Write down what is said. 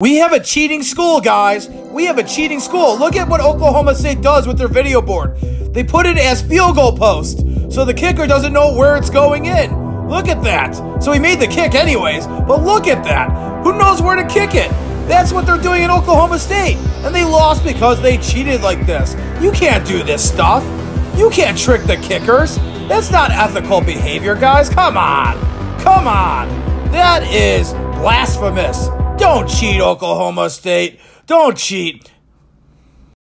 We have a cheating school, guys. We have a cheating school. Look at what Oklahoma State does with their video board. They put it as field goal post, so the kicker doesn't know where it's going in. Look at that. So he made the kick anyways, but look at that. Who knows where to kick it? That's what they're doing in Oklahoma State. And they lost because they cheated like this. You can't do this stuff. You can't trick the kickers. That's not ethical behavior, guys. Come on. Come on. That is blasphemous. Don't cheat, Oklahoma State. Don't cheat.